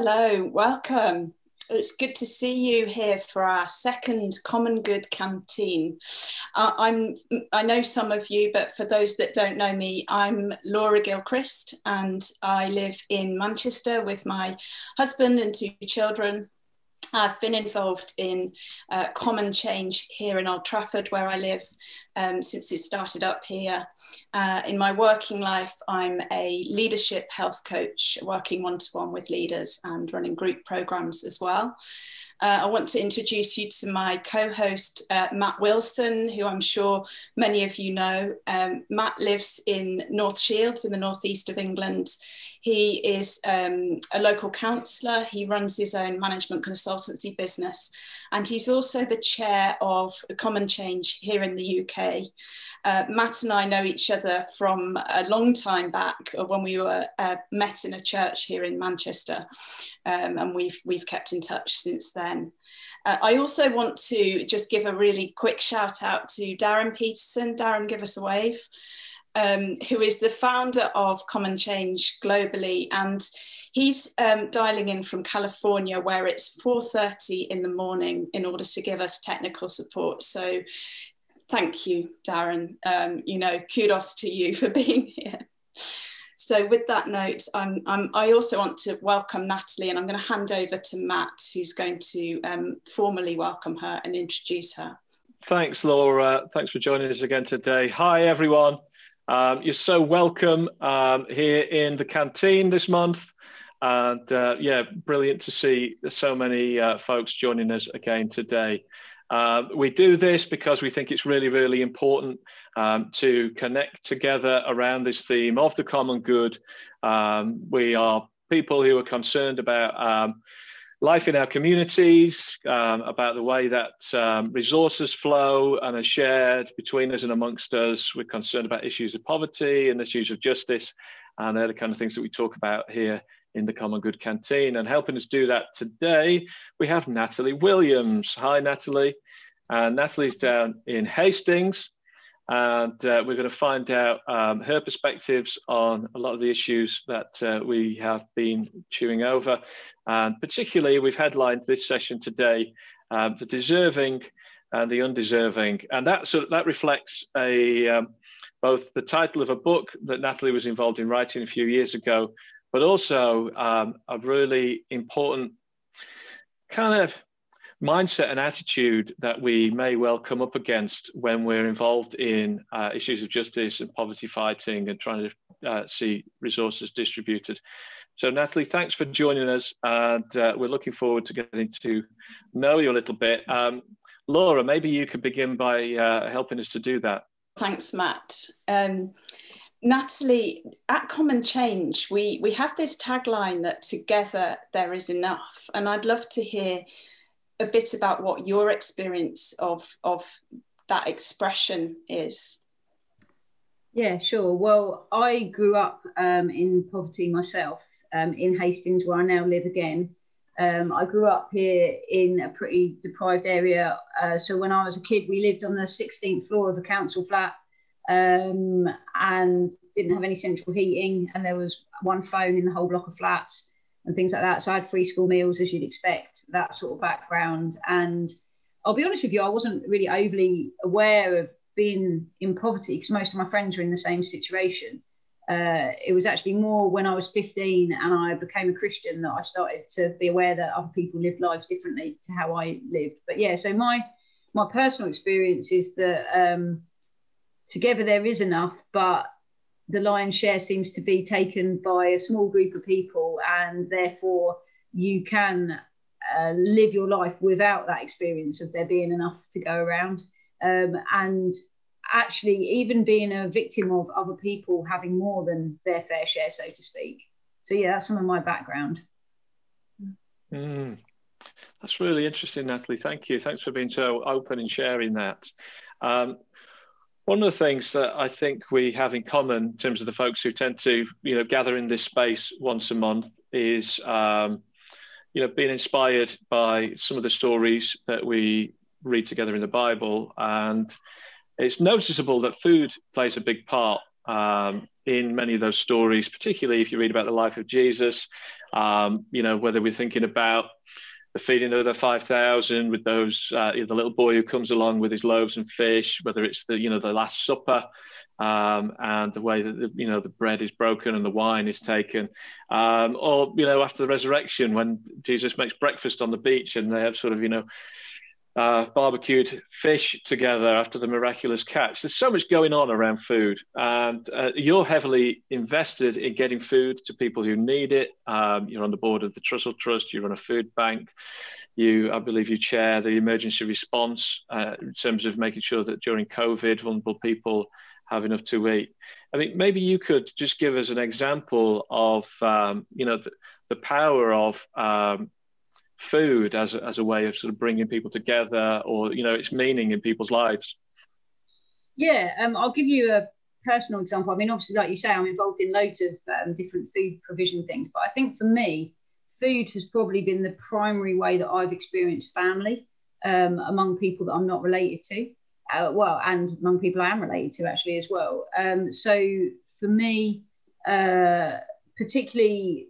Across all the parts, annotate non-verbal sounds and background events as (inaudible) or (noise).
Hello, welcome. It's good to see you here for our second Common Good Canteen. Uh, I'm, I know some of you, but for those that don't know me, I'm Laura Gilchrist and I live in Manchester with my husband and two children. I've been involved in uh, Common Change here in Old Trafford, where I live, um, since it started up here. Uh, in my working life, I'm a leadership health coach, working one to one with leaders and running group programs as well. Uh, I want to introduce you to my co host, uh, Matt Wilson, who I'm sure many of you know. Um, Matt lives in North Shields in the northeast of England. He is um, a local councillor, he runs his own management consultancy business, and he's also the chair of Common Change here in the UK. Uh, Matt and I know each other from a long time back when we were uh, met in a church here in Manchester, um, and we've we've kept in touch since then. Uh, I also want to just give a really quick shout out to Darren Peterson. Darren, give us a wave. Um, who is the founder of Common Change globally, and he's um, dialing in from California, where it's 4:30 in the morning, in order to give us technical support. So thank you, Darren. Um, you know, kudos to you (laughs) for being here. So with that note, I'm, I'm, i also want to welcome Natalie and I'm going to hand over to Matt, who's going to um, formally welcome her and introduce her. Thanks, Laura. Thanks for joining us again today. Hi, everyone. Um, you're so welcome um, here in the canteen this month. And uh, yeah, brilliant to see so many uh, folks joining us again today. Uh, we do this because we think it's really, really important um, to connect together around this theme of the common good. Um, we are people who are concerned about um, life in our communities, um, about the way that um, resources flow and are shared between us and amongst us. We're concerned about issues of poverty and issues of justice, and they're the kind of things that we talk about here in the Common Good Canteen. And helping us do that today, we have Natalie Williams. Hi, Natalie. Uh, Natalie's down in Hastings, and uh, we're going to find out um, her perspectives on a lot of the issues that uh, we have been chewing over. And particularly, we've headlined this session today um, the deserving and the undeserving. And that, so that reflects a, um, both the title of a book that Natalie was involved in writing a few years ago, but also um, a really important kind of mindset and attitude that we may well come up against when we're involved in uh, issues of justice and poverty fighting and trying to uh, see resources distributed. So, Natalie, thanks for joining us, and uh, we're looking forward to getting to know you a little bit. Um, Laura, maybe you could begin by uh, helping us to do that. Thanks, Matt. Um, Natalie, at Common Change, we, we have this tagline that together there is enough. And I'd love to hear a bit about what your experience of, of that expression is. Yeah, sure. Well, I grew up um, in poverty myself um, in Hastings, where I now live again. Um, I grew up here in a pretty deprived area. Uh, so when I was a kid, we lived on the 16th floor of a council flat um, and didn't have any central heating. And there was one phone in the whole block of flats and things like that. So I had free school meals, as you'd expect, that sort of background. And I'll be honest with you, I wasn't really overly aware of being in poverty because most of my friends were in the same situation. Uh, it was actually more when I was 15 and I became a Christian that I started to be aware that other people lived lives differently to how I lived. But yeah, so my my personal experience is that um, together there is enough, but the lion's share seems to be taken by a small group of people, and therefore you can uh, live your life without that experience of there being enough to go around. Um, and actually, even being a victim of other people having more than their fair share, so to speak. So, yeah, that's some of my background. Mm. That's really interesting, Natalie. Thank you. Thanks for being so open and sharing that. Um, one of the things that I think we have in common in terms of the folks who tend to, you know, gather in this space once a month is, um, you know, being inspired by some of the stories that we read together in the Bible. And it's noticeable that food plays a big part um, in many of those stories, particularly if you read about the life of Jesus. Um, you know, whether we're thinking about feeding the 5,000 with those, uh, the little boy who comes along with his loaves and fish, whether it's the, you know, the Last Supper, um, and the way that the, you know the bread is broken and the wine is taken, um, or you know after the resurrection when Jesus makes breakfast on the beach and they have sort of you know uh, barbecued fish together after the miraculous catch. There's so much going on around food, and uh, you're heavily invested in getting food to people who need it. Um, you're on the board of the Trussell Trust. You run a food bank. You, I believe, you chair the emergency response uh, in terms of making sure that during COVID, vulnerable people have enough to eat. I mean, maybe you could just give us an example of, um, you know, the, the power of um, food as a, as a way of sort of bringing people together, or you know, its meaning in people's lives. Yeah, um, I'll give you a personal example. I mean, obviously, like you say, I'm involved in loads of um, different food provision things, but I think for me, food has probably been the primary way that I've experienced family um, among people that I'm not related to uh, well, and among people I am related to actually as well. Um, so for me, uh, particularly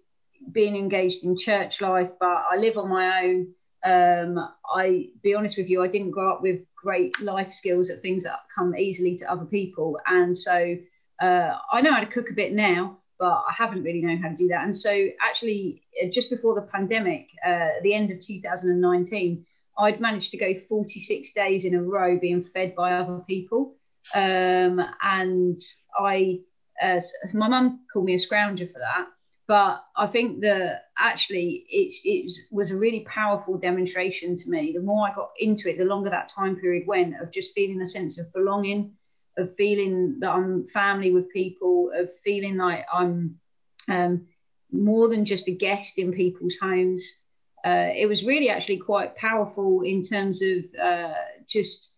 being engaged in church life, but I live on my own. Um, I be honest with you, I didn't grow up with great life skills at things that come easily to other people, and so uh, I know how to cook a bit now, but I haven't really known how to do that. And so actually, uh, just before the pandemic, uh, the end of 2019 I'd managed to go 46 days in a row being fed by other people. Um, and I, uh, my mum called me a scrounger for that. But I think that actually it's, it was a really powerful demonstration to me. The more I got into it, the longer that time period went of just feeling a sense of belonging, of feeling that I'm family with people, of feeling like I'm um, more than just a guest in people's homes uh, it was really actually quite powerful in terms of uh, just,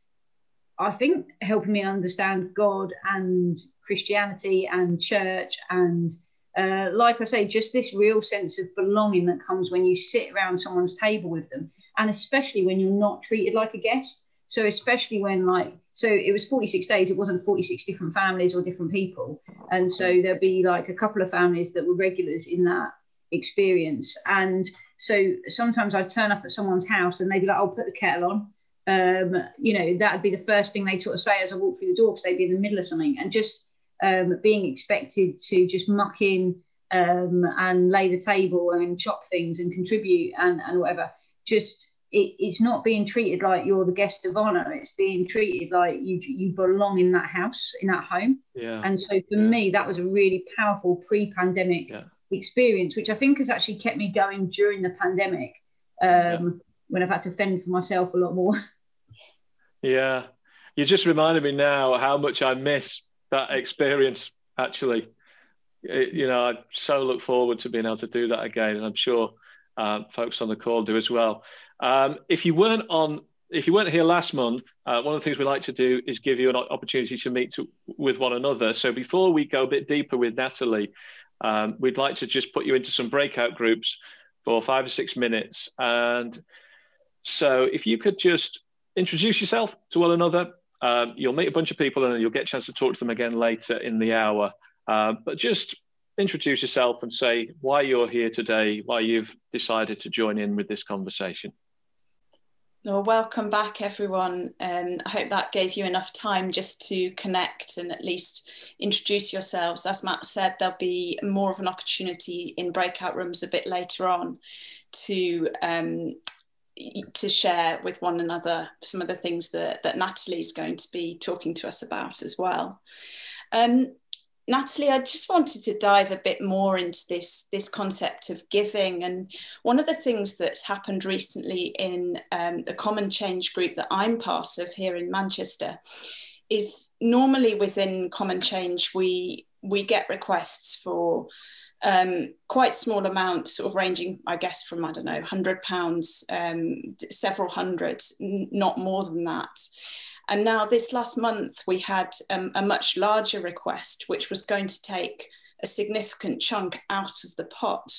I think, helping me understand God and Christianity and church and uh, like I say, just this real sense of belonging that comes when you sit around someone's table with them, and especially when you're not treated like a guest. So, especially when, like, so it was 46 days, it wasn't 46 different families or different people. And so there'd be like a couple of families that were regulars in that experience. And so sometimes I'd turn up at someone's house and they'd be like, I'll put the kettle on. Um, you know, that would be the first thing they'd sort of say as I walk through the door because they'd be in the middle of something. And just um, being expected to just muck in um, and lay the table and chop things and contribute and, and whatever. Just it, it's not being treated like you're the guest of honor. It's being treated like you you belong in that house, in that home. Yeah. And so for yeah. me, that was a really powerful pre-pandemic yeah experience, which I think has actually kept me going during the pandemic um, yeah. when I've had to fend for myself a lot more. (laughs) Yeah. You just reminded me now how much I miss that experience, actually. It, you know, I so look forward to being able to do that again. And I'm sure uh, folks on the call do as well. Um, if you weren't on if you weren't here last month, uh, one of the things we like to do is give you an opportunity to meet to, with one another. So before we go a bit deeper with Natalie, um, we'd like to just put you into some breakout groups for five or six minutes. And so if you could just introduce yourself to one another, um, you'll meet a bunch of people and you'll get a chance to talk to them again later in the hour. Uh, but just introduce yourself and say why you're here today, why you've decided to join in with this conversation. Well, welcome back, everyone. Um, I hope that gave you enough time just to connect and at least introduce yourselves. As Matt said, there'll be more of an opportunity in breakout rooms a bit later on to um, to share with one another some of the things that, that Natalie's going to be talking to us about as well. Um, Natalie, I just wanted to dive a bit more into this, this concept of giving. And one of the things that's happened recently in um, the Common Change group that I'm part of here in Manchester is normally within Common Change, we, we get requests for um, quite small amounts, sort of ranging, I guess, from, I don't know, £100, um, several hundred, not more than that. And now, this last month, we had um, a much larger request, which was going to take a significant chunk out of the pot.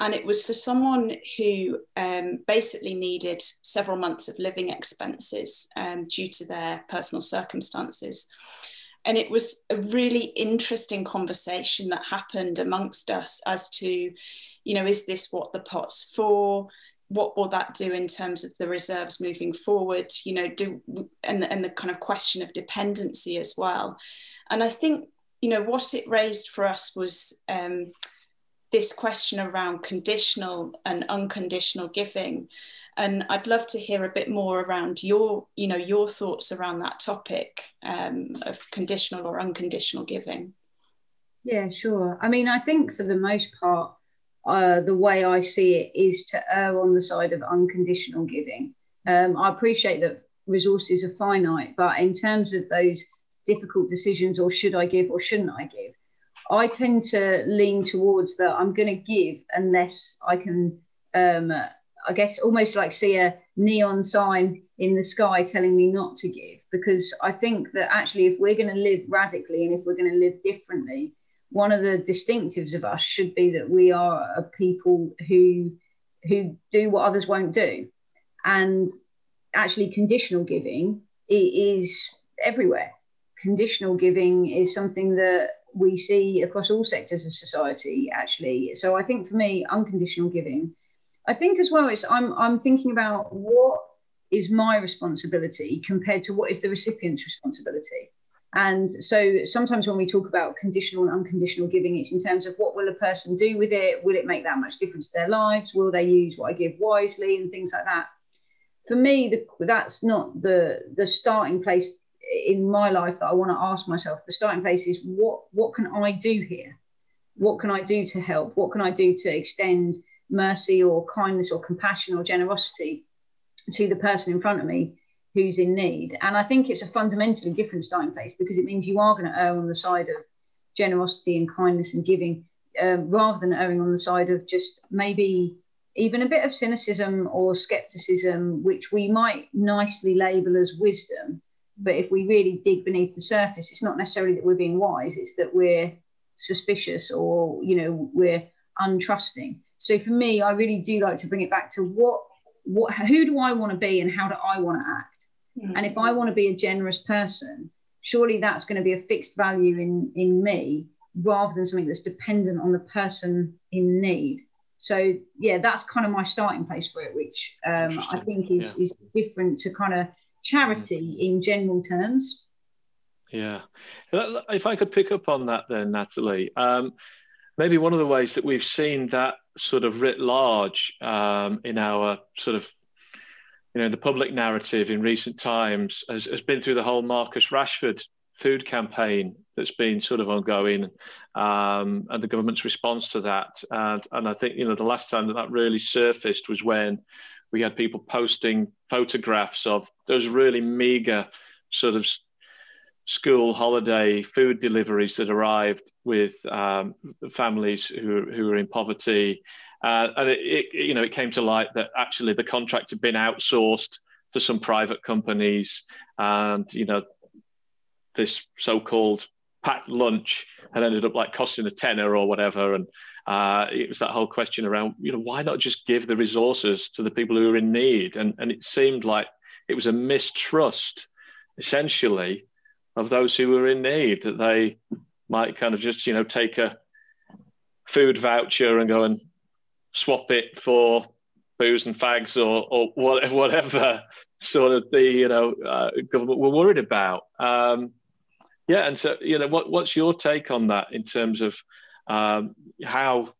And it was for someone who um, basically needed several months of living expenses um, due to their personal circumstances. And it was a really interesting conversation that happened amongst us as to you know is this what the pot's for? What will that do in terms of the reserves moving forward? You know do and, and the kind of question of dependency as well. And i think you know what it raised for us was um, this question around conditional and unconditional giving and I'd love to hear a bit more around your, you know, your thoughts around that topic um, of conditional or unconditional giving. Yeah, sure. I mean, I think for the most part, uh, the way I see it is to err on the side of unconditional giving. Um, I appreciate that resources are finite, but in terms of those difficult decisions, or should I give or shouldn't I give, I tend to lean towards that I'm going to give unless I can um, I guess almost like see a neon sign in the sky telling me not to give because I think that actually if we're going to live radically and if we're going to live differently one of the distinctives of us should be that we are a people who who do what others won't do. And actually conditional giving is everywhere. Conditional giving is something that we see across all sectors of society actually. So i think for me unconditional giving I think as well, it's I'm I'm thinking about what is my responsibility compared to what is the recipient's responsibility. And so sometimes when we talk about conditional and unconditional giving, it's in terms of what will a person do with it? Will it make that much difference to their lives? Will they use what I give wisely and things like that? For me, the, that's not the the starting place in my life that I want to ask myself. The starting place is what what can I do here? What can I do to help? What can I do to extend mercy or kindness or compassion or generosity to the person in front of me who's in need. And I think it's a fundamentally different starting place because it means you are going to err on the side of generosity and kindness and giving um, rather than erring on the side of just maybe even a bit of cynicism or skepticism, which we might nicely label as wisdom. But if we really dig beneath the surface, it's not necessarily that we're being wise, it's that we're suspicious or, you know, we're untrusting. So for me, I really do like to bring it back to what what who do I want to be and how do I want to act? Mm-hmm. And if I want to be a generous person, surely that's going to be a fixed value in in me rather than something that's dependent on the person in need. So yeah, that's kind of my starting place for it, which um, I think is yeah. is different to kind of charity mm-hmm. in general terms. Yeah, if I could pick up on that then, Natalie. Um, maybe one of the ways that we've seen that sort of writ large um, in our sort of you know the public narrative in recent times has, has been through the whole Marcus Rashford food campaign that's been sort of ongoing um, and the government's response to that. And, and I think you know the last time that that really surfaced was when we had people posting photographs of those really meager sort of school holiday food deliveries that arrived with um, families who, who were in poverty. Uh, and it, it, you know, it came to light that actually the contract had been outsourced to some private companies, and you know, this so-called packed lunch had ended up like costing a tenner or whatever. And uh, it was that whole question around, you know, why not just give the resources to the people who are in need? And and it seemed like it was a mistrust, essentially, of those who were in need, that they might kind of just, you know, take a food voucher and go and swap it for booze and fags or, or whatever sort of the, you know, uh, government were worried about. Um, yeah, and so, you know, what, what's your take on that in terms of um, how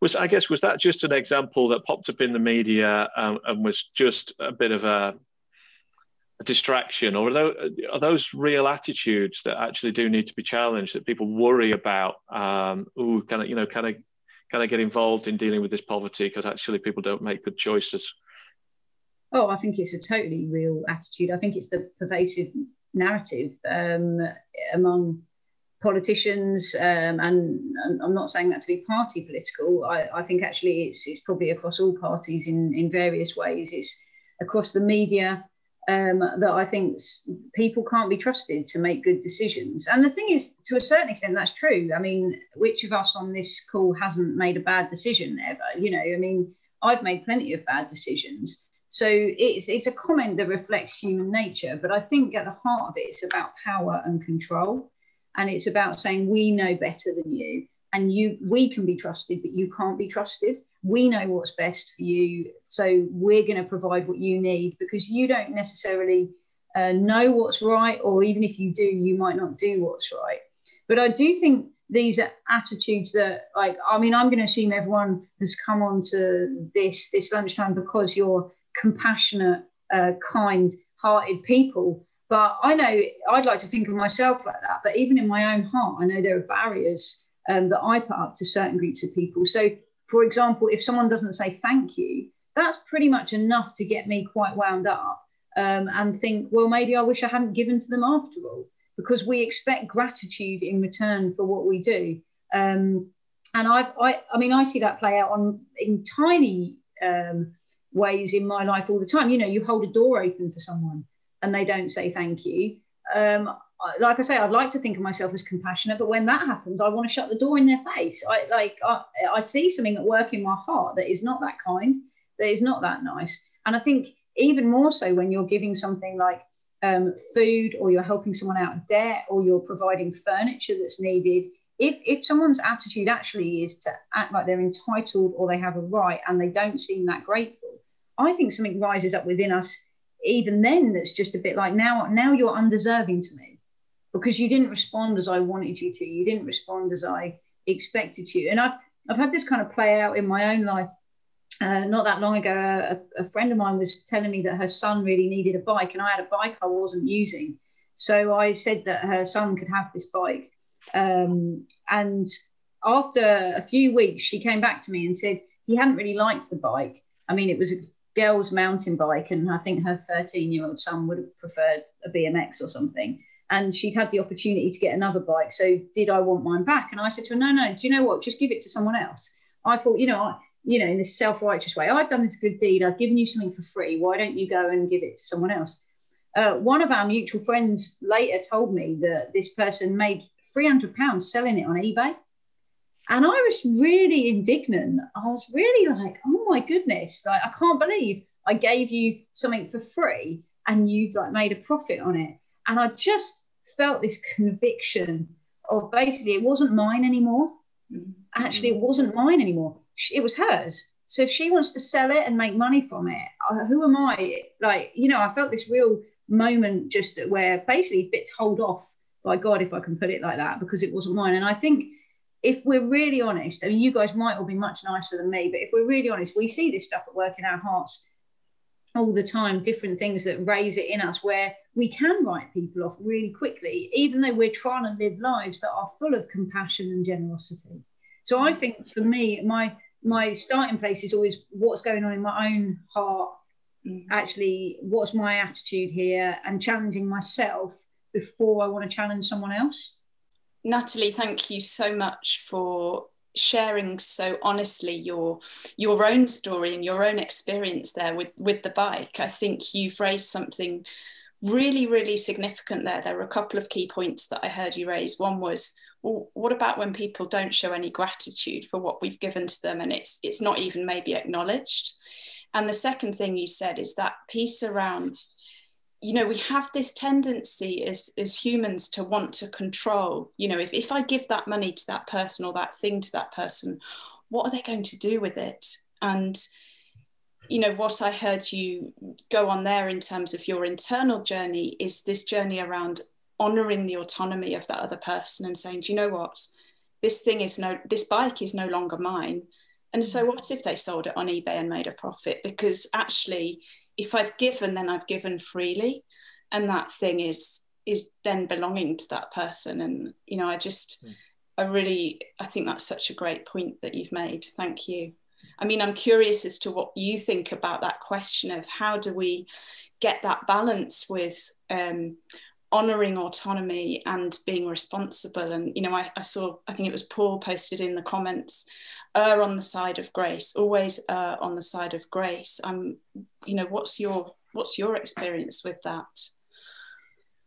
was I guess was that just an example that popped up in the media um, and was just a bit of a a distraction, or are those, are those, real attitudes that actually do need to be challenged? That people worry about? Um, oh, can I, you know, can I, can I get involved in dealing with this poverty because actually people don't make good choices? Oh, I think it's a totally real attitude. I think it's the pervasive narrative um, among politicians, um, and, and, I'm not saying that to be party political. I, I, think actually it's, it's probably across all parties in, in various ways. It's across the media, um, that I think people can't be trusted to make good decisions. And the thing is, to a certain extent, that's true. I mean, which of us on this call hasn't made a bad decision ever? You know, I mean, I've made plenty of bad decisions. So it's it's a comment that reflects human nature, but I think at the heart of it, it's about power and control, and it's about saying we know better than you, and you we can be trusted, but you can't be trusted. We know what's best for you, so we're going to provide what you need because you don't necessarily uh, know what's right, or even if you do, you might not do what's right. But I do think these are attitudes that like i mean i'm going to assume everyone has come on to this this lunchtime because you're compassionate uh, kind hearted people but i know i'd like to think of myself like that but even in my own heart i know there are barriers um, that i put up to certain groups of people so for example if someone doesn't say thank you that's pretty much enough to get me quite wound up um, and think well maybe i wish i hadn't given to them after all because we expect gratitude in return for what we do. Um, and I've, I, I mean, I see that play out on in tiny um, ways in my life all the time. You know, you hold a door open for someone and they don't say thank you. Um, like I say, I'd like to think of myself as compassionate, but when that happens, I want to shut the door in their face. I like I, I see something at work in my heart that is not that kind, that is not that nice. And I think even more so when you're giving something like um, food or you're helping someone out of debt or you're providing furniture that's needed if if someone's attitude actually is to act like they're entitled or they have a right and they don't seem that grateful i think something rises up within us even then that's just a bit like now now you're undeserving to me because you didn't respond as i wanted you to you didn't respond as i expected you and i've i've had this kind of play out in my own life uh, not that long ago, a, a, friend of mine was telling me that her son really needed a bike, and I had a bike I wasn't using. So I said that her son could have this bike. Um, and after a few weeks, she came back to me and said he hadn't really liked the bike. I mean, it was a girl's mountain bike, and I think her 13 year old son would have preferred a BMX or something. And she'd had the opportunity to get another bike. So, did I want mine back? And I said to her, No, no, do you know what? Just give it to someone else. I thought, you know, I, you know, in this self righteous way. I've done this good deed. I've given you something for free. Why don't you go and give it to someone else? Uh, one of our mutual friends later told me that this person made £300 selling it on eBay. And I was really indignant. I was really like, oh my goodness, like I can't believe I gave you something for free and you've like made a profit on it. And I just felt this conviction of basically it wasn't mine anymore. Mm-hmm. Actually, it wasn't mine anymore it was hers. So if she wants to sell it and make money from it, who am I? Like, you know, I felt this real moment just where basically a bit told off by God, if I can put it like that, because it wasn't mine. And I think if we're really honest, I mean, you guys might all be much nicer than me, but if we're really honest, we see this stuff at work in our hearts all the time, different things that raise it in us where we can write people off really quickly, even though we're trying to live lives that are full of compassion and generosity. So I think for me, my my starting place is always what's going on in my own heart mm. actually what's my attitude here and challenging myself before i want to challenge someone else natalie thank you so much for sharing so honestly your your own story and your own experience there with with the bike. I think you've raised something really really significant there. There were a couple of key points that i heard you raise. One was well, what about when people don't show any gratitude for what we've given to them and it's it's not even maybe acknowledged? And the second thing you said is that piece around you know we have this tendency as as humans to want to control you know if, if i give that money to that person or that thing to that person what are they going to do with it and you know what i heard you go on there in terms of your internal journey is this journey around honoring the autonomy of that other person and saying, do you know what? This thing is no, this bike is no longer mine. And so, mm. what if they sold it on eBay and made a profit? Because actually, if I've given, then I've given freely, and that thing is is then belonging to that person. And you know, I just, mm. I really, I think that's such a great point that you've made. Thank you. I mean, I'm curious as to what you think about that question of how do we get that balance with um, honoring autonomy and being responsible. And, you know, I, I, saw, I think it was Paul posted in the comments, err on the side of grace, always err on the side of grace. I'm, you know, what's your, what's your experience with that?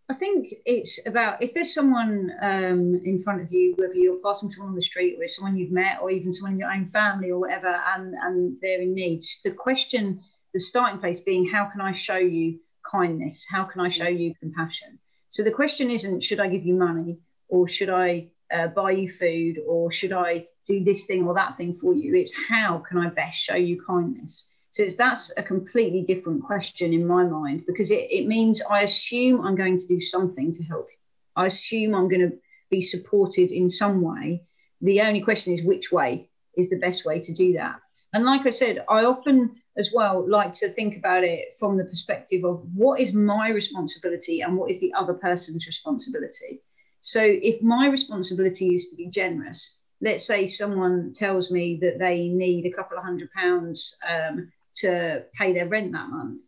I think it's about if there's someone um, in front of you, whether you're passing someone on the street or someone you've met or even someone in your own family or whatever, and, and they're in need, the question the starting place being how can I show you kindness? How can I show you compassion? So the question isn't should I give you money or should I uh, buy you food or should I do this thing or that thing for you? It's how can I best show you kindness? So that's a completely different question in my mind because it, it means I assume I'm going to do something to help you. I assume I'm going to be supportive in some way. The only question is which way is the best way to do that. And like I said, I often as well like to think about it from the perspective of what is my responsibility and what is the other person's responsibility. So if my responsibility is to be generous, let's say someone tells me that they need a couple of hundred pounds um, to pay their rent that month.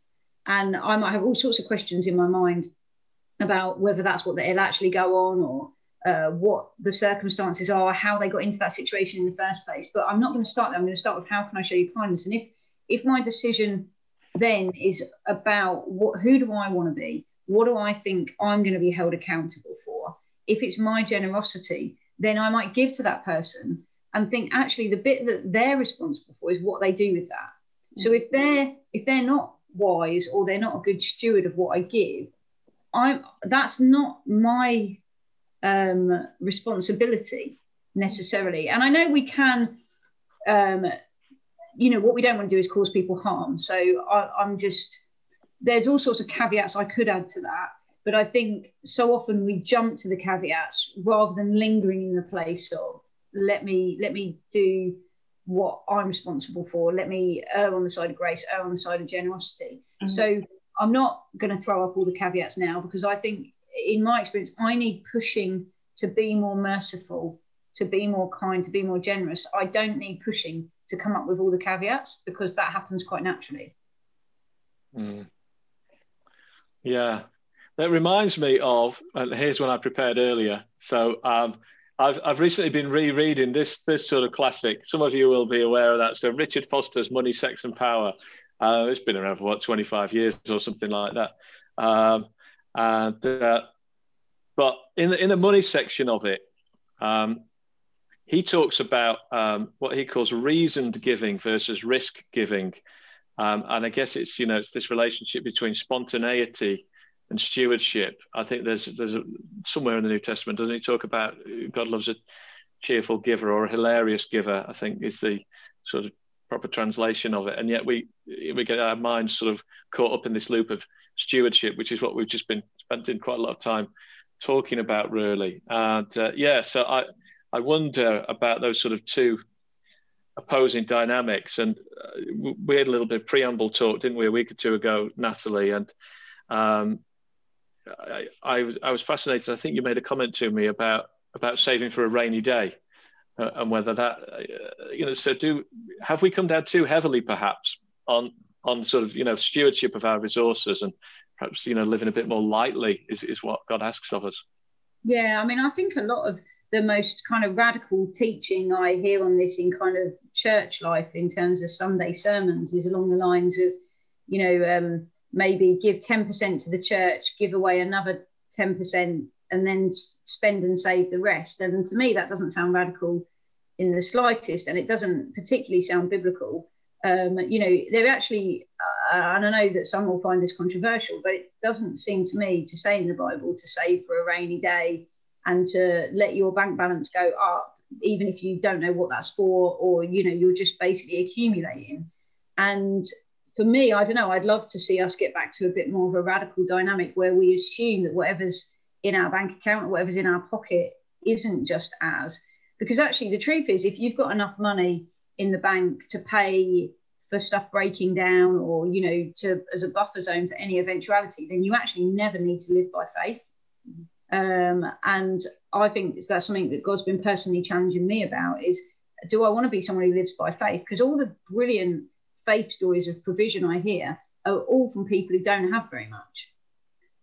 And I might have all sorts of questions in my mind about whether that's what they'll actually go on or uh, what the circumstances are, how they got into that situation in the first place. But I'm not going to start there. I'm going to start with how can I show you kindness? And if if my decision then is about what who do I want to be? What do I think I'm going to be held accountable for? If it's my generosity, then I might give to that person and think actually the bit that they're responsible for is what they do with that. So if they're if they're not wise or they're not a good steward of what I give, I'm that's not my um, responsibility necessarily. And I know we can, um, you know, what we don't want to do is cause people harm. So I, I'm just there's all sorts of caveats I could add to that. But I think so often we jump to the caveats rather than lingering in the place of let me let me do what I'm responsible for. Let me err on the side of grace, err on the side of generosity. Mm-hmm. So I'm not going to throw up all the caveats now because I think, in my experience, I need pushing to be more merciful, to be more kind, to be more generous. I don't need pushing to come up with all the caveats because that happens quite naturally. Mm. Yeah, that reminds me of, and here's one I prepared earlier. So um, I've, I've recently been rereading this this sort of classic. Some of you will be aware of that. So Richard Foster's Money, Sex and Power. Uh, it's been around for what 25 years or something like that. Um, and uh, but in the in the money section of it, um, he talks about um, what he calls reasoned giving versus risk giving. Um, and I guess it's you know it's this relationship between spontaneity and stewardship. I think there's there's a, somewhere in the New Testament doesn't he talk about God loves a cheerful giver or a hilarious giver? I think is the sort of proper translation of it. And yet we we get our minds sort of caught up in this loop of stewardship, which is what we've just been spending quite a lot of time talking about, really. And uh, yeah, so I I wonder about those sort of two opposing dynamics. And uh, we had a little bit of preamble talk, didn't we, a week or two ago, Natalie? And um, I, I, was, I was fascinated. I think you made a comment to me about about saving for a rainy day, uh, and whether that uh, you know. So do have we come down too heavily, perhaps, on on sort of you know stewardship of our resources, and perhaps you know living a bit more lightly is is what God asks of us. Yeah, I mean, I think a lot of the most kind of radical teaching I hear on this in kind of church life in terms of Sunday sermons is along the lines of, you know, um, maybe give 10% to the church, give away another 10%, and then spend and save the rest. And to me, that doesn't sound radical in the slightest, and it doesn't particularly sound biblical. Um, you know, they're actually, uh, and I know that some will find this controversial, but it doesn't seem to me to say in the Bible to save for a rainy day and to let your bank balance go up, even if you don't know what that's for, or, you know, you're just basically accumulating. And for me, I don't know, I'd love to see us get back to a bit more of a radical dynamic where we assume that whatever's in our bank account or whatever's in our pocket isn't just ours. Because actually, the truth is, if you've got enough money in the bank to pay for stuff breaking down or, you know, to as a buffer zone for any eventuality, then you actually never need to live by faith. Um, and I think that's something that God's been personally challenging me about is do I want to be someone who lives by faith? Because all the brilliant faith stories of provision I hear are all from people who don't have very much.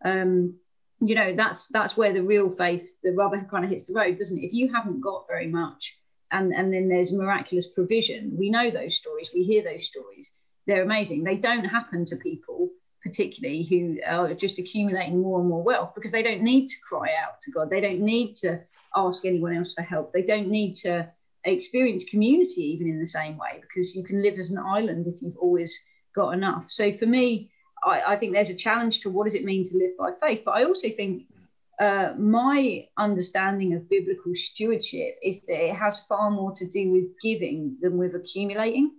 Um, you know, that's that's where the real faith, the rubber kind of hits the road, doesn't it? If you haven't got very much, and and then there's miraculous provision, we know those stories, we hear those stories. They're amazing. They don't happen to people particularly who are just accumulating more and more wealth because they don't need to cry out to God. They don't need to ask anyone else for help. They don't need to experience community even in the same way because you can live as an island if you've always got enough. So for me, I, I think there's a challenge to what does it mean to live by faith. But I also think uh, my understanding of biblical stewardship is that it has far more to do with giving than with accumulating.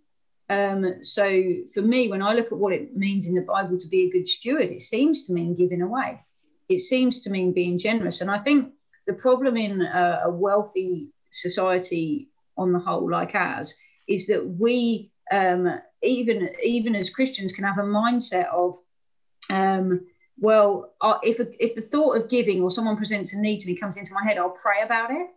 Um, so for me, when I look at what it means in the Bible to be a good steward, it seems to mean giving away. It seems to mean being generous. And I think the problem in a, a wealthy society on the whole, like ours, is that we um, even even as Christians can have a mindset of um, well, uh, if if the thought of giving or someone presents a need to me comes into my head, I'll pray about it.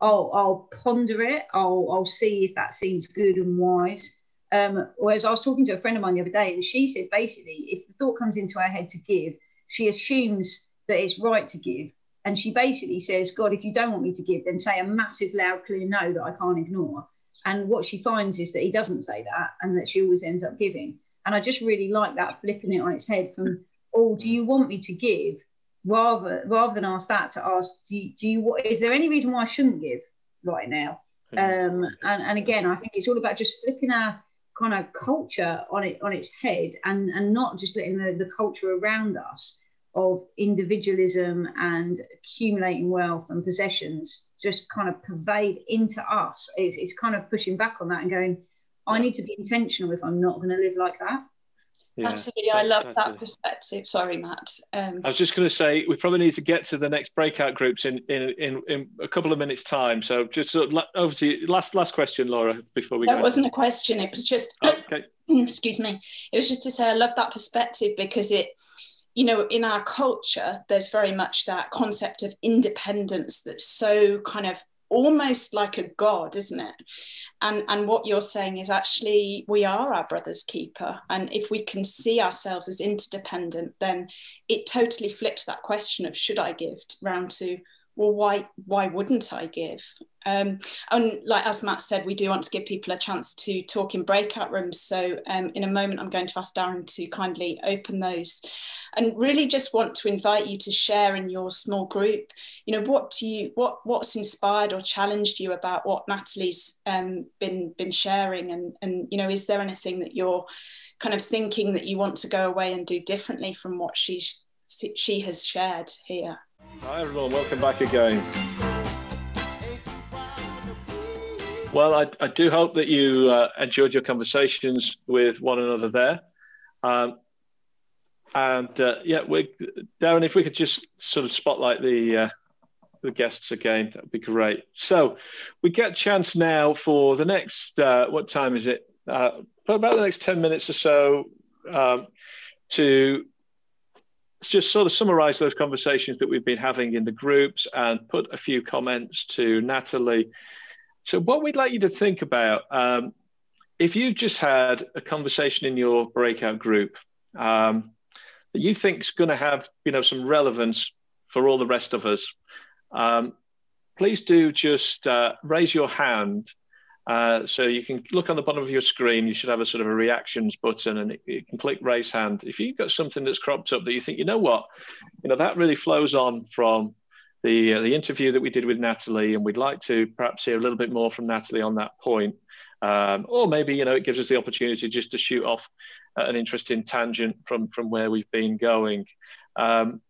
I'll I'll ponder it. I'll I'll see if that seems good and wise. Um, whereas I was talking to a friend of mine the other day, and she said basically, if the thought comes into her head to give, she assumes that it's right to give, and she basically says, God, if you don't want me to give, then say a massive, loud, clear no that I can't ignore. And what she finds is that he doesn't say that, and that she always ends up giving. And I just really like that flipping it on its head from oh, do you want me to give rather rather than ask that to ask do you, do you is there any reason why i shouldn't give right now hmm. um and, and again i think it's all about just flipping our kind of culture on it on its head and and not just letting the, the culture around us of individualism and accumulating wealth and possessions just kind of pervade into us. It's, it's kind of pushing back on that and going i need to be intentional if i'm not going to live like that yeah, Absolutely, I love that perspective. Sorry, Matt. Um, I was just going to say we probably need to get to the next breakout groups in in, in, in a couple of minutes' time. So just sort of, over to you. Last last question, Laura, before we. Go. That wasn't a question. It was just. Oh, okay. (clears throat) excuse me. It was just to say I love that perspective because it, you know, in our culture, there's very much that concept of independence that's so kind of almost like a god, isn't it? And and what you're saying is actually we are our brother's keeper. And if we can see ourselves as interdependent then it totally flips that question of should i give round to well why why wouldn't i give um, and like as matt said we do want to give people a chance to talk in breakout rooms. So um, in a moment i'm going to ask darren to kindly open those. And really just want to invite you to share in your small group. You know what do you what what's inspired or challenged you about what natalie's um, been been sharing? And and you know is there anything that you're kind of thinking that you want to go away and do differently from what she she has shared here? Hi everyone, welcome back again. Well, I, I do hope that you uh, enjoyed your conversations with one another there. Um, and uh, yeah, we, Darren, if we could just sort of spotlight the uh, the guests again, that would be great. So we get a chance now for the next. Uh, what time is it? Uh, about the next ten minutes or so um, to just sort of summarize those conversations that we've been having in the groups and put a few comments to Natalie. So, what we'd like you to think about um, if you've just had a conversation in your breakout group um, that you think is going to have you know some relevance for all the rest of us, um, please do just uh, raise your hand uh, so you can look on the bottom of your screen. You should have a sort of a reactions button, and you can click raise hand. If you've got something that's cropped up that you think, you know what, you know that really flows on from the uh, the interview that we did with Natalie, and we'd like to perhaps hear a little bit more from Natalie on that point. Um, or maybe you know it gives us the opportunity just to shoot off an interesting tangent from from where we've been going. Um,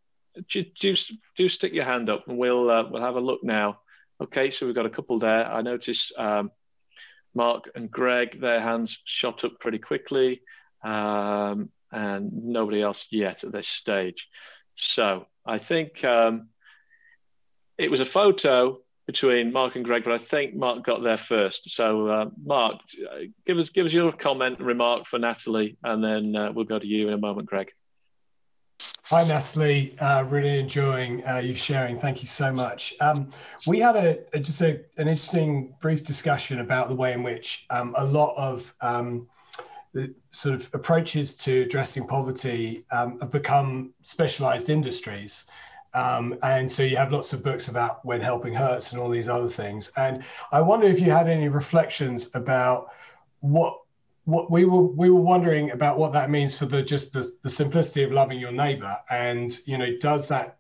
do, do, do stick your hand up, and we'll uh, we'll have a look now. Okay, so we've got a couple there. I notice. Um, Mark and Greg, their hands shot up pretty quickly, um, and nobody else yet at this stage. So I think um, it was a photo between Mark and Greg, but I think Mark got there first. So uh, Mark, give us give us your comment and remark for Natalie, and then uh, we'll go to you in a moment, Greg. Hi, Natalie. Uh, really enjoying uh, you sharing. Thank you so much. Um, we had a, a just a, an interesting brief discussion about the way in which um, a lot of um, the sort of approaches to addressing poverty um, have become specialized industries. Um, and so you have lots of books about when helping hurts and all these other things. And I wonder if you had any reflections about what what we were we were wondering about what that means for the just the, the simplicity of loving your neighbor and you know does that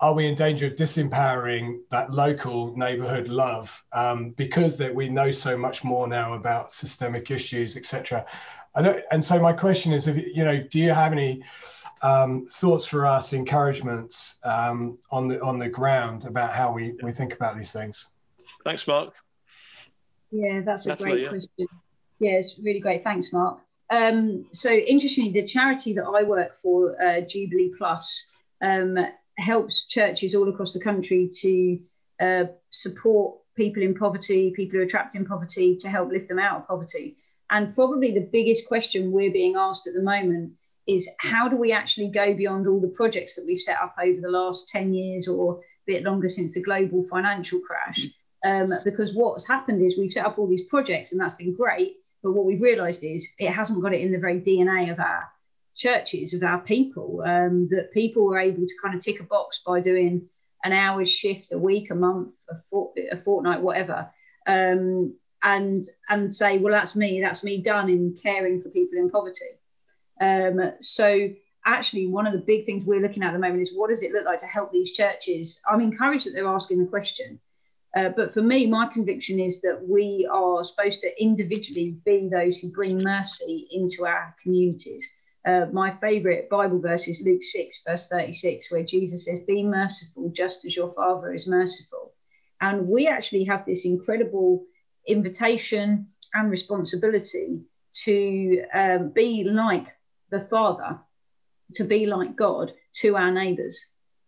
are we in danger of disempowering that local neighborhood love um, because that we know so much more now about systemic issues etc and so my question is, if you know, do you have any um, thoughts for us, encouragements um, on the on the ground about how we we think about these things? Thanks, Mark. Yeah, that's a great yeah. question. Yeah, it's really great. Thanks, Mark. Um, so interestingly, the charity that I work for, uh, Jubilee Plus, um, helps churches all across the country to uh, support people in poverty, people who are trapped in poverty, to help lift them out of poverty. And probably the biggest question we're being asked at the moment is how do we actually go beyond all the projects that we've set up over the last 10 years or a bit longer since the global financial crash? Um, because what's happened is we've set up all these projects and that's been great. But what we've realized is it hasn't got it in the very DNA of our churches, of our people, um, that people were able to kind of tick a box by doing an hour's shift a week, a month, a, fort- a fortnight, whatever. Um, and and say, well, that's me, that's me done in caring for people in poverty. Um, so actually, one of the big things we're looking at at the moment is what does it look like to help these churches? I'm encouraged that they're asking the question uh, but for me, my conviction is that we are supposed to individually be those who bring mercy into our communities. Uh, my favorite Bible verse is Luke 6, verse 36, where Jesus says, Be merciful just as your Father is merciful. And we actually have this incredible invitation and responsibility to um, be like the Father, to be like God to our neighbours,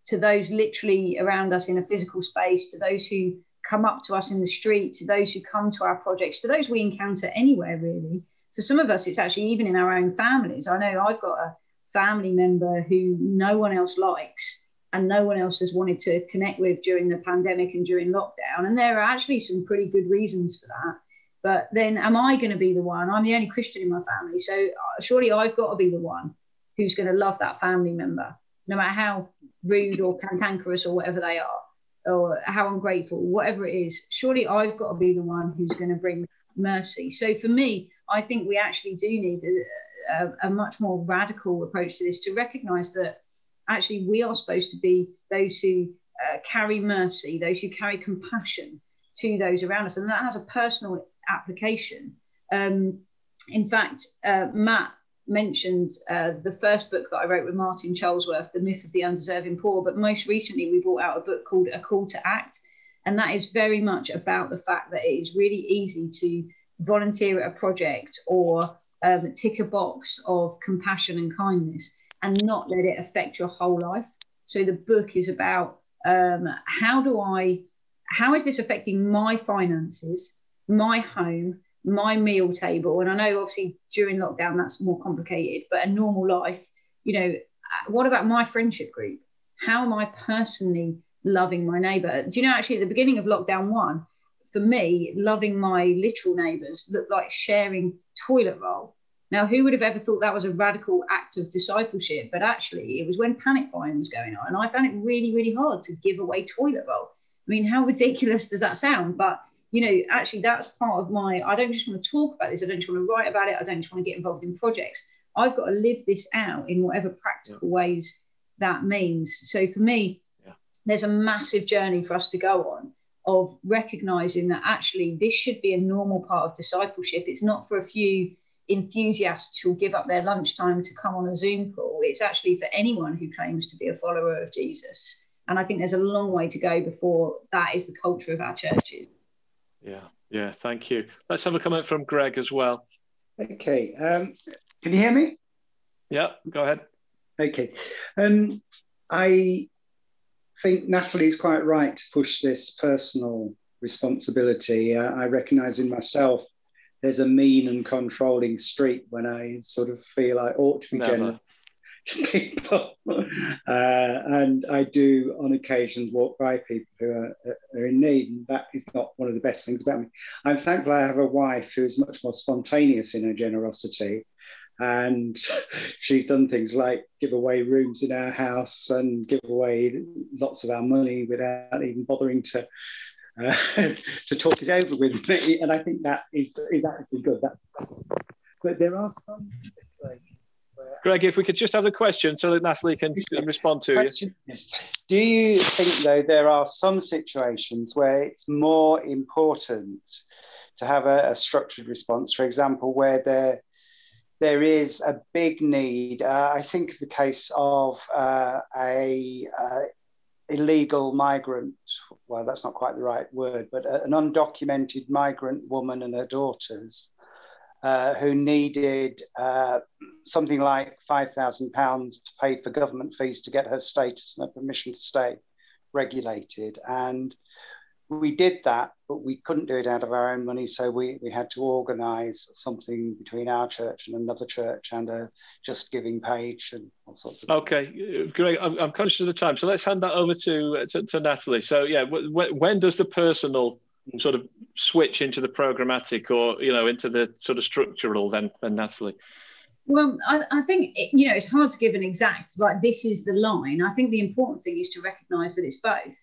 to those literally around us in a physical space, to those who come up to us in the street, to those who come to our projects, to those we encounter anywhere, really. For some of us, it's actually even in our own families. I know I've got a family member who no one else likes and no one else has wanted to connect with during the pandemic and during lockdown. And there are actually some pretty good reasons for that. But then, am I going to be the one? I'm the only Christian in my family. So, uh, surely I've got to be the one who's going to love that family member, no matter how rude or cantankerous or whatever they are or how ungrateful, whatever it is, surely I've got to be the one who's going to bring mercy. So for me, I think we actually do need a, a, a much more radical approach to this to recognize that actually we are supposed to be those who uh, carry mercy, those who carry compassion to those around us. And that has a personal application. Um, in fact, uh, Matt mentioned uh, the first book that I wrote with Martin Charlesworth, The Myth of the Undeserving Poor, but most recently we brought out a book called A Call to Act. And that is very much about the fact that it is really easy to volunteer at a project or um, tick a box of compassion and kindness and not let it affect your whole life. So the book is about um, how do I, how is this affecting my finances, my home, my meal table, and I know obviously during lockdown that's more complicated, but a normal life, you know, uh, what about my friendship group? How am I personally loving my neighbor? Do you know, actually, at the beginning of lockdown one, for me, loving my literal neighbors looked like sharing toilet roll. Now, who would have ever thought that was a radical act of discipleship? But actually, it was when panic buying was going on, and I found it really, really hard to give away toilet roll. I mean, how ridiculous does that sound? But you know, actually, that's part of my. I don't just want to talk about this. I don't just want to write about it. I don't just want to get involved in projects. I've got to live this out in whatever practical yeah. ways that means. So for me, yeah. there's a massive journey for us to go on of recognizing that actually this should be a normal part of discipleship. It's not for a few enthusiasts who'll give up their lunchtime to come on a Zoom call. It's actually for anyone who claims to be a follower of Jesus. And I think there's a long way to go before that is the culture of our churches. Yeah, yeah, thank you. Let's have a comment from Greg as well. Okay, um, can you hear me? Yeah, go ahead. Okay, um, I think Natalie is quite right to push this personal responsibility. Uh, I recognise in myself there's a mean and controlling streak when I sort of feel I ought to be Never. generous to people. uh, and I do on occasions walk by people who are, are, in need, and that is not one of the best things about me. I'm thankful I have a wife who is much more spontaneous in her generosity. And (laughs) she's done things like give away rooms in our house and give away lots of our money without even bothering to uh, (laughs) to talk it over with me. And I think that is is actually good. That's, but there are some situations Greg, if we could just have the question so that Natalie can respond to you. do you think, though, there are some situations where it's more important to have a, a structured response? For example, where there there is a big need. Uh, I think of the case of uh, a uh, illegal migrant. Well, that's not quite the right word, but an undocumented migrant woman and her daughters uh, who needed uh, something like five thousand pounds to pay for government fees to get her status and her permission to stay regulated and we did that, but we couldn't do it out of our own money. So we, we had to organize something between our church and another church and a just giving page and all sorts of Okay, great. I'm, I'm conscious of the time. So let's hand that over to, uh, to, to Natalie. So, yeah, w- when does the personal mm. sort of switch into the programmatic or, you know, into the sort of structural then, then Natalie? Well, I, I think, it, you know, it's hard to give an exact, right, this is the line. I think the important thing is to recognize that it's both.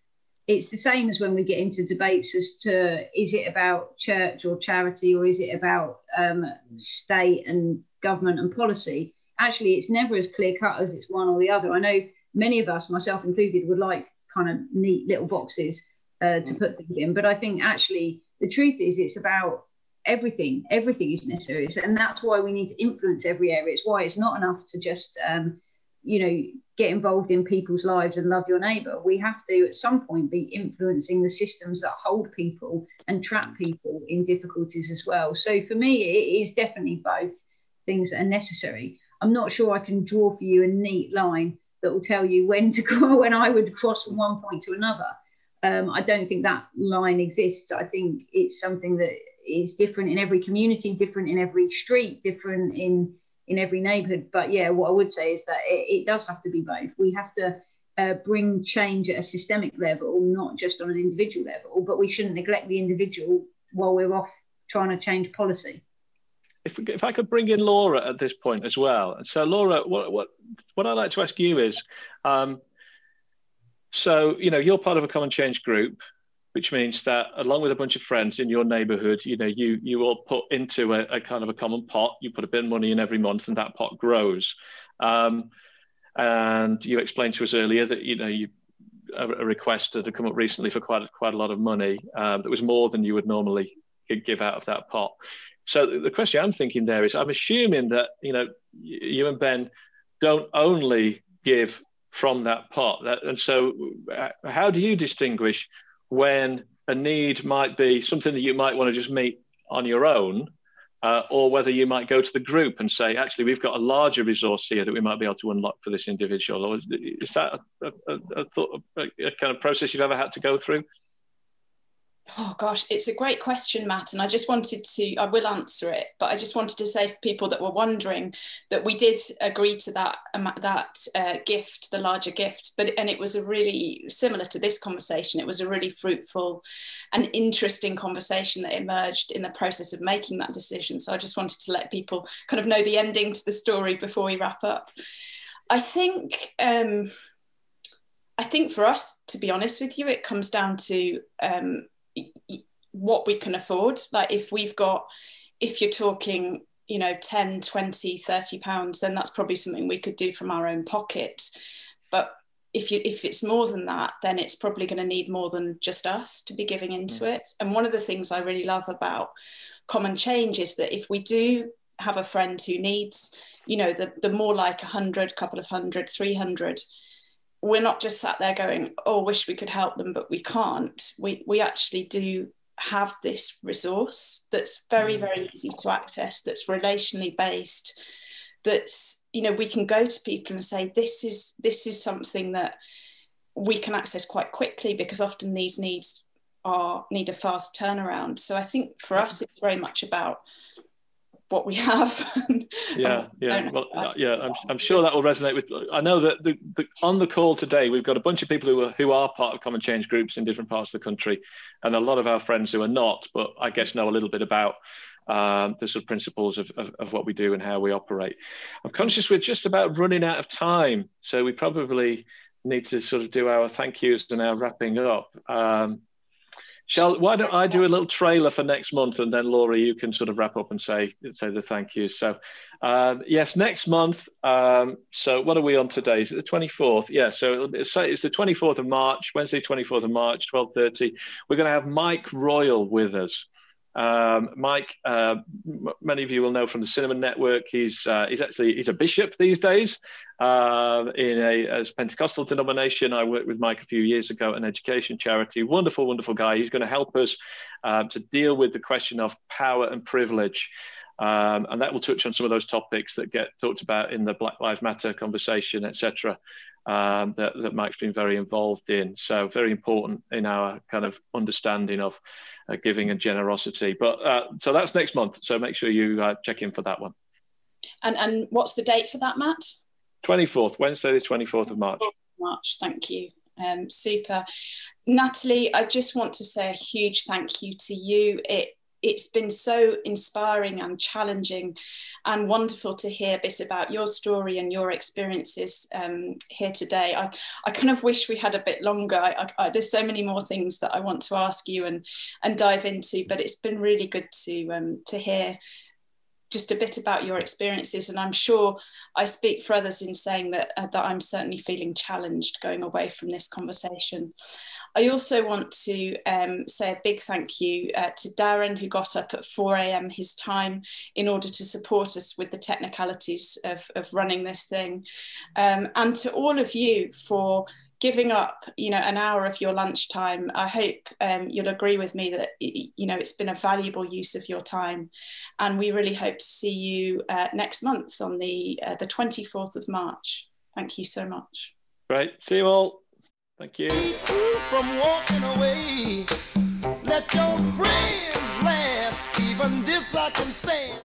It's the same as when we get into debates as to is it about church or charity or is it about um, state and government and policy? Actually it's never as clear cut as it's one or the other. I know many of us myself included would like kind of neat little boxes uh, to put things in. But i think actually the truth is it's about everything everything is necessary. And that's why we need to influence every area. It's why it's not enough to just um, you know get involved in people's lives and love your neighbor we have to at some point be influencing the systems that hold people and trap people in difficulties as well. So for me it is definitely both things that are necessary. I'm not sure i can draw for you a neat line that will tell you when to (laughs) go when i would cross from one point to another. Um, i don't think that line exists. I think it's something that is different in every community different in every street different in in every neighborhood. But yeah, what I would say is that it, it does have to be both. We have to uh, bring change at a systemic level, not just on an individual level, but we shouldn't neglect the individual while we're off trying to change policy. If, if I could bring in Laura at this point as well. So, Laura, what, what, what I'd like to ask you is um, so, you know, you're part of a common change group which means that along with a bunch of friends in your neighborhood, you know, you you all put into a, a kind of a common pot. You put a bit of money in every month, and that pot grows. Um, and you explained to us earlier that you know you a, a request had come up recently for quite quite a lot of money um, that was more than you would normally give out of that pot. So the question I'm thinking there is, I'm assuming that you know you and Ben don't only give from that pot. That, and so, uh, how do you distinguish when a need might be something that you might want to just meet on your own, uh, or whether you might go to the group and say, actually, we've got a larger resource here that we might be able to unlock for this individual. Or is that a, a, a, a kind of process you've ever had to go through? Oh gosh, it's a great question, Matt. And I just wanted to, I will answer it, but I just wanted to say for people that were wondering that we did agree to that um, that uh, gift, the larger gift, but and it was a really similar to this conversation. It was a really fruitful and interesting conversation that emerged in the process of making that decision. So I just wanted to let people kind of know the ending to the story before we wrap up. I think. Um, I think for us, to be honest with you, it comes down to um, what we can afford. Like if we've got if you're talking you know 10 20 30 pounds then that's probably something we could do from our own pocket. But if you if it's more than that then it's probably going to need more than just us to be giving into mm. it. And one of the things i really love about common change is that if we do have a friend who needs you know the, the more like a 100 couple of hundred 300 we're not just sat there going, "Oh, wish we could help them, but we can't." We we actually do have this resource that's very mm. very easy to access, that's relationally based, that's you know we can go to people and say, "This is this is something that we can access quite quickly," because often these needs are need a fast turnaround. So I think for us, it's very much about what we (laughs) have. yeah, yeah, well, yeah. I'm, I'm sure that will resonate with. I know that the, the, on the call today, we've got a bunch of people who are who are part of common change groups in different parts of the country, and a lot of our friends who are not, but I guess know a little bit about um, the sort of principles of, of, of, what we do and how we operate. I'm conscious we're just about running out of time, so we probably need to sort of do our thank yous and our wrapping up. Um, Shall why don't I do a little trailer for next month, and then Laura, you can sort of wrap up and say say the thank yous. So, um, yes, next month. Um, so, what are we on today? Is it the twenty fourth? Yeah. So it's, it's the twenty fourth of March, Wednesday, twenty fourth of March, twelve thirty. We're going to have Mike Royal with us. Um, Mike, uh, many of you will know from the Cinnamon Network. He's uh, he's actually he's a bishop these days uh, in a as Pentecostal denomination. I worked with Mike a few years ago, an education charity. Wonderful, wonderful guy. He's going to help us uh, to deal with the question of power and privilege. Um, and that will touch on some of those topics that get talked about in the Black Lives Matter conversation, etc um, that, that Mike's been very involved in. So very important in our kind of understanding of giving and generosity. But uh, so that's next month. So make sure you uh, check in for that one. And and what's the date for that, Matt? 24th, Wednesday, the 24th of March. March, thank you. Um, super. Natalie, I just want to say a huge thank you to you. It it's been so inspiring and challenging and wonderful to hear a bit about your story and your experiences um, here today. I, I kind of wish we had a bit longer. I, I, there's so many more things that I want to ask you and, and dive into, but it's been really good to, um, to hear just a bit about your experiences and i'm sure i speak for others in saying that, uh, that i'm certainly feeling challenged going away from this conversation. I also want to um, say a big thank you uh, to darren who got up at 4am his time in order to support us with the technicalities of, of running this thing. Um, and to all of you for giving up you know an hour of your lunchtime i hope um, you'll agree with me that you know it's been a valuable use of your time. And we really hope to see you uh, next month on the uh, the 24th of march. Thank you so much. Great see you all. Thank you from walking away. Let your friends laugh. Even this i can stand